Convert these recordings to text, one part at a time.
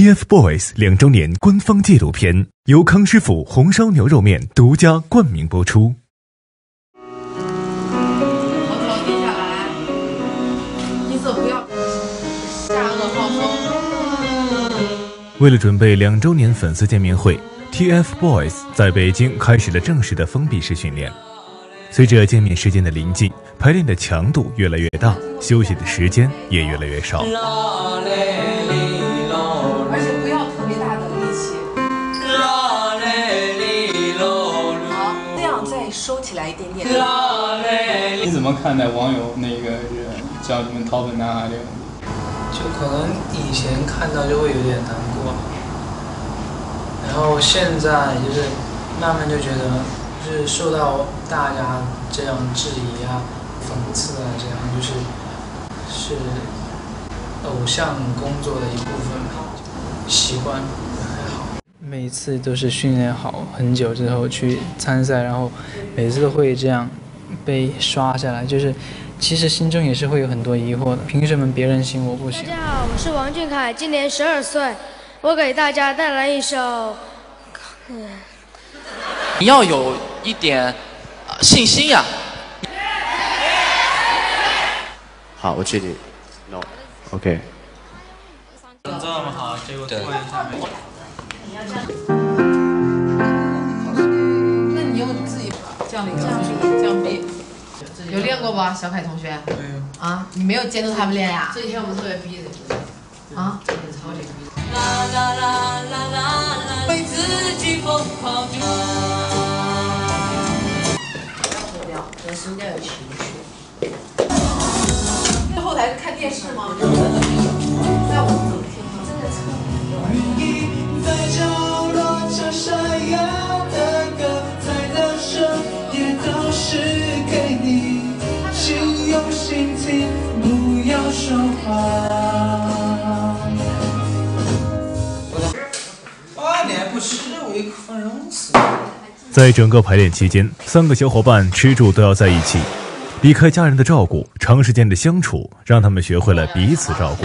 TFBOYS 两周年官方纪录片由康师傅红烧牛肉面独家冠名播出。头头低下来，低色不要，下颚放松。为了准备两周年粉丝见面会，TFBOYS 在北京开始了正式的封闭式训练。随着见面时间的临近，排练的强度越来越大，休息的时间也越来越少。怎么看待网友那个人叫你们掏粪男孩这个？就可能以前看到就会有点难过，然后现在就是慢慢就觉得，就是受到大家这样质疑啊、讽刺啊，这样就是是偶像工作的一部分吧，习惯还好。每次都是训练好很久之后去参赛，然后每次都会这样被刷下来，就是其实心中也是会有很多疑惑的，凭什么别人行我不行大？家好，我是王俊凯，今年十二岁，我给大家带来一首，你要有一点呃信心呀。好，我确定。No。OK。这么好，结果对突然一下降力，降力，降臂。有练过吧，小凯同学？没有。啊，你没有监督他们练呀？这几天我们特别逼的，啊？超级逼的。为自己疯狂着。脱掉，人声调有情绪。在后台是看电视吗？在我们怎么听呢？真的超在整个排练期间，三个小伙伴吃住都要在一起，离开家人的照顾，长时间的相处，让他们学会了彼此照顾。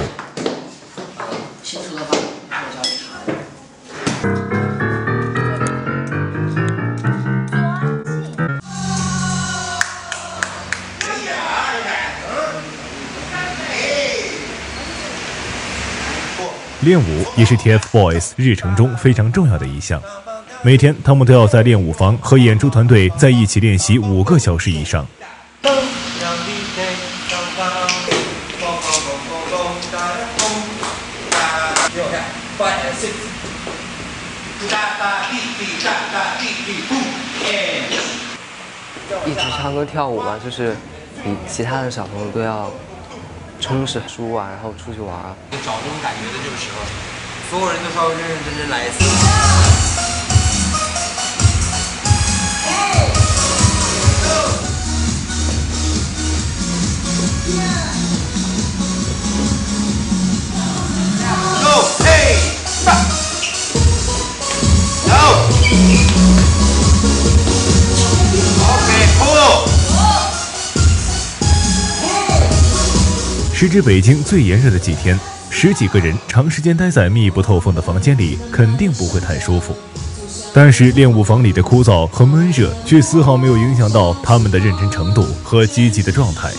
练舞也是 TFBOYS 日程中非常重要的一项，每天他们都要在练舞房和演出团队在一起练习五个小时以上。一直唱歌跳舞吧，就是比其他的小朋友都要充实书啊，然后出去玩啊。找这种感觉的这个时候，所有人都稍微认认真真来一次。时值北京最炎热的几天，十几个人长时间待在密不透风的房间里，肯定不会太舒服。但是练舞房里的枯燥和闷热，却丝毫没有影响到他们的认真程度和积极的状态。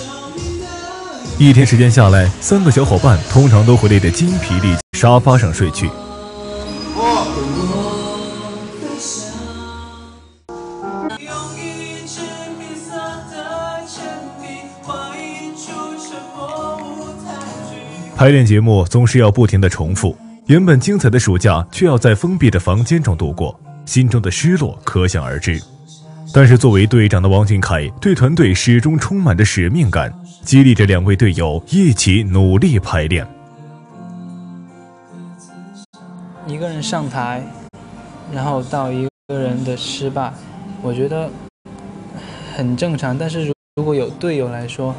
一天时间下来，三个小伙伴通常都会累得精疲力尽，沙发上睡去。排练节目总是要不停的重复，原本精彩的暑假却要在封闭的房间中度过，心中的失落可想而知。但是作为队长的王俊凯，对团队始终充满着使命感，激励着两位队友一起努力排练。一个人上台，然后到一个人的失败，我觉得很正常。但是如如果有队友来说，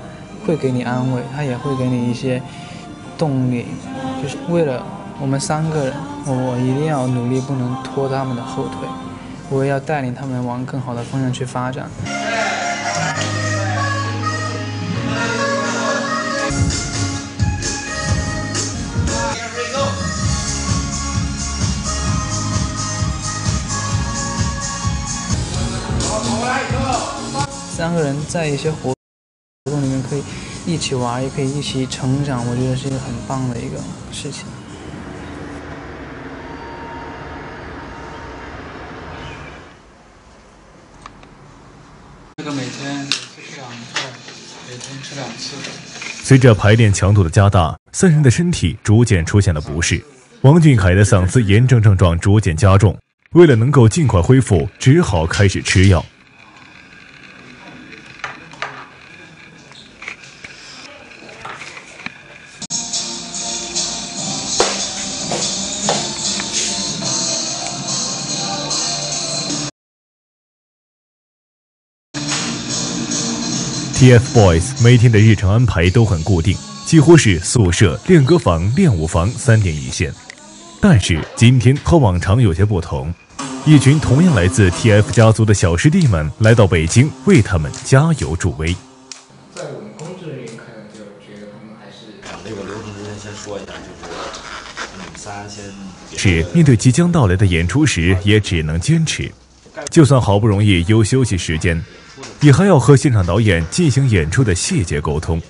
会给你安慰，他也会给你一些动力就是为了我们三个人，我一定要努力，不能拖他们的后腿，我要带领他们往更好的方向去发展。三个人在一些活。一起玩，也可以一起成长，我觉得是一个很棒的一个事情。这个每天吃两次，每天吃两次。随着排练强度的加大，三人的身体逐渐出现了不适。王俊凯的嗓子炎症症状逐渐加重，为了能够尽快恢复，只好开始吃药。TFBOYS 每天的日程安排都很固定，几乎是宿舍、练歌房、练舞房三点一线。但是今天和往常有些不同，一群同样来自 TF 家族的小师弟们来到北京，为他们加油助威。在我们工作人员看来，就觉得他们还是那个流程之前先说一下，就是你们仨先。是面对即将到来的演出时，也只能坚持。就算好不容易有休息时间，也还要和现场导演进行演出的细节沟通。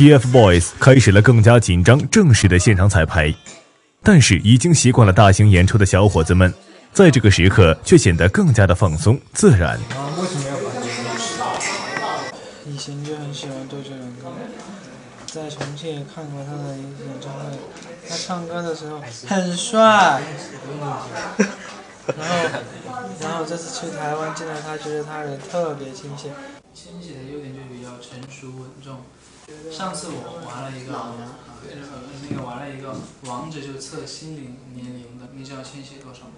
TFBOYS 开始了更加紧张、正式的现场彩排，但是已经习惯了大型演出的小伙子们，在这个时刻却显得更加的放松自然。啊，为什么要把这个？以前就很喜欢周杰伦歌，在重庆也看过他的演唱会，他唱歌的时候很帅。然后，然后这次去台湾见到他，觉得他人特别亲切。千玺的优点就是比较成熟稳重。上次我玩了一个，那个玩了一个王者，就测心灵年龄的。你知道千玺多少吗？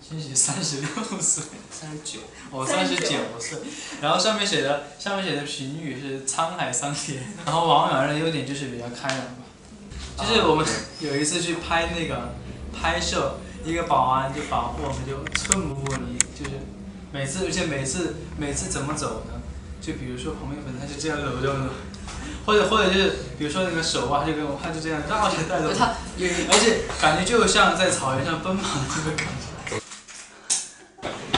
千玺三十六岁，三十九，我三十九岁。然后上面写的上面写的评语是沧海桑田。然后王源的优点就是比较开朗吧。就是我们有一次去拍那个拍摄，一个保安就保护我们，就寸步不离，就是每次而且每次每次怎么走呢？就比如说旁边粉他就这样搂着我，或者或者就是比如说那个手啊，他就跟我他就这样绕着带着我，而且感觉就像在草原上奔跑的那个感觉。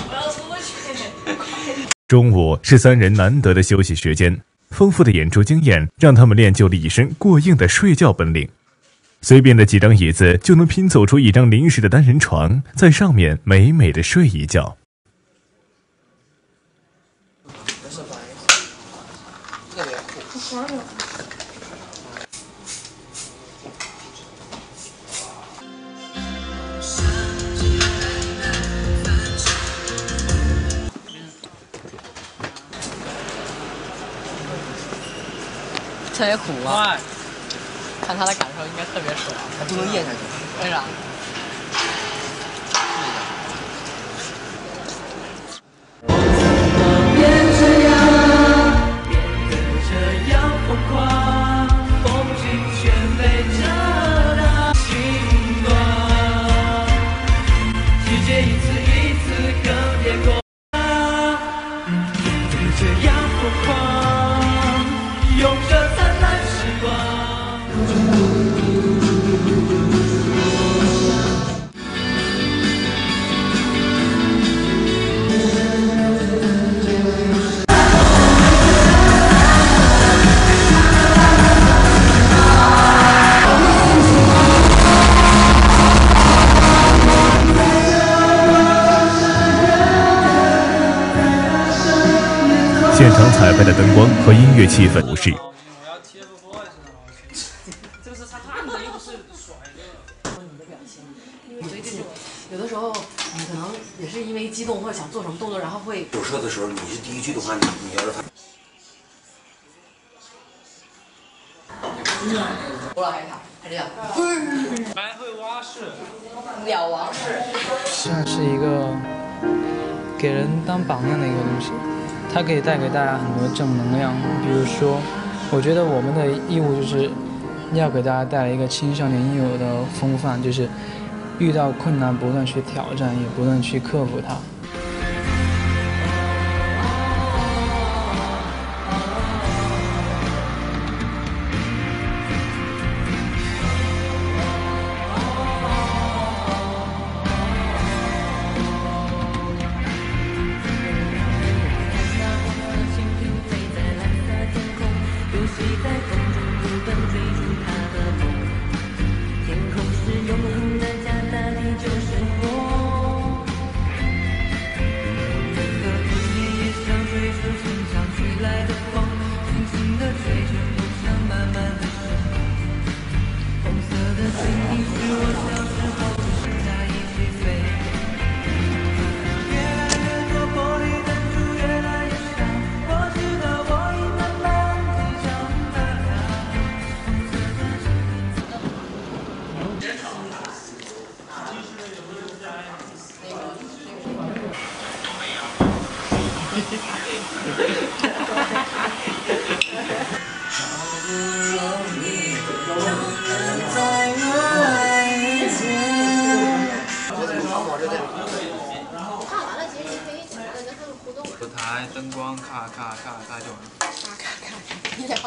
我要出去。中午是三人难得的休息时间，丰富的演出经验让他们练就了一身过硬的睡觉本领。随便的几张椅子就能拼凑出一张临时的单人床，在上面美美的睡一觉。特别苦啊！看他的感受应该特别爽。还不能咽下去。为啥？的灯光和音乐气氛不是。这个是他看的，又不是甩的。你的表情，所以就是有的时候你可能也是因为激动或者想做什么动作，然后会有车的时候，你是第一句的话，你你要是我老害怕，还这样。白会蛙式，鸟王式。像是一个给人当榜样的一个东西。它可以带给大家很多正能量。比如说，我觉得我们的义务就是要给大家带来一个青少年应有的风范，就是遇到困难不断去挑战，也不断去克服它。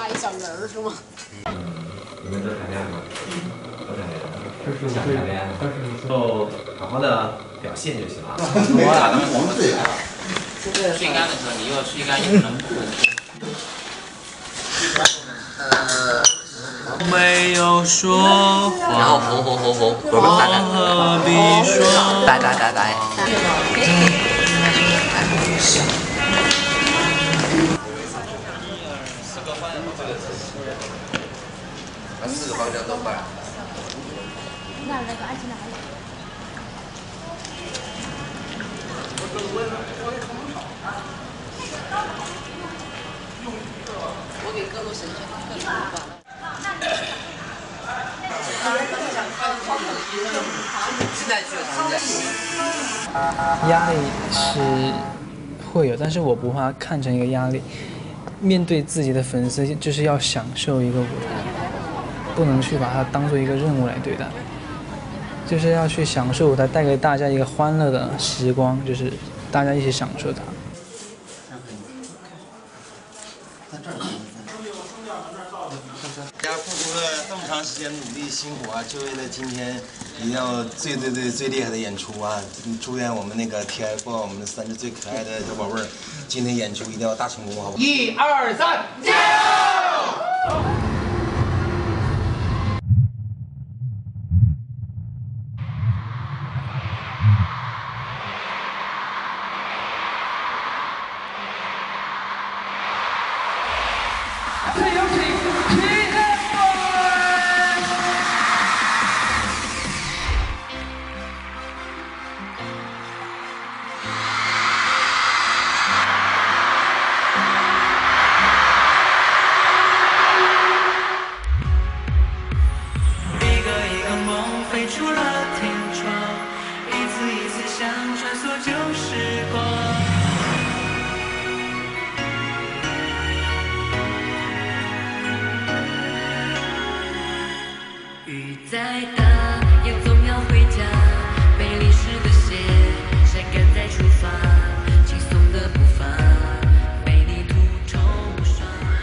画一小人儿是吗？你们都谈恋爱吗？都谈恋爱。想谈恋爱吗？就好好的表现就行了。我打的黄嘴啊！吹干的时候，你又吹干也不能呃，没有说谎，然后红红红红，我何必说？呆呆呆呆。把四个方向都摆。那那个安琪拉还有。我给各路神仙刻了吧。现在就压力是会有，但是我不怕看成一个压力。面对自己的粉丝，就是要享受一个舞台，不能去把它当做一个任务来对待，就是要去享受舞台，带给大家一个欢乐的时光，就是大家一起享受它。大家付出了这么长时间努力辛苦啊，就为了今天一定要最最最最厉害的演出啊！祝愿我们那个 TF 我们三只最可爱的小宝贝儿，今天演出一定要大成功，好不好？一二三，加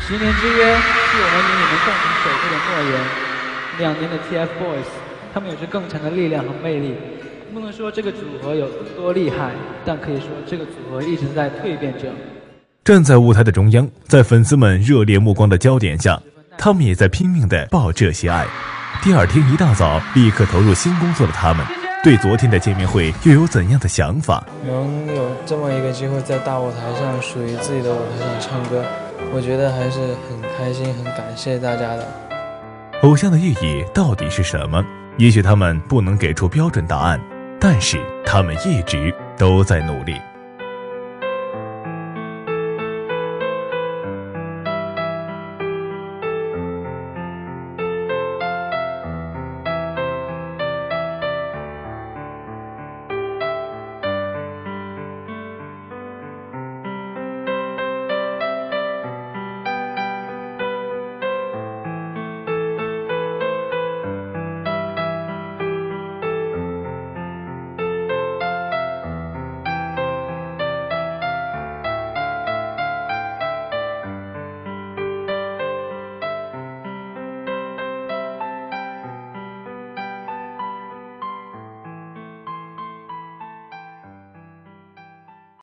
十年之约是我们与你们共同守护的诺言。两年的 TFBOYS，他们有着更强的力量和魅力。不能说这个组合有多厉害，但可以说这个组合一直在蜕变着。站在舞台的中央，在粉丝们热烈目光的焦点下，他们也在拼命地抱这些爱。第二天一大早，立刻投入新工作的他们，对昨天的见面会又有怎样的想法？能有这么一个机会在大舞台上，属于自己的舞台上唱歌，我觉得还是很开心，很感谢大家的。偶像的意义到底是什么？也许他们不能给出标准答案，但是他们一直都在努力。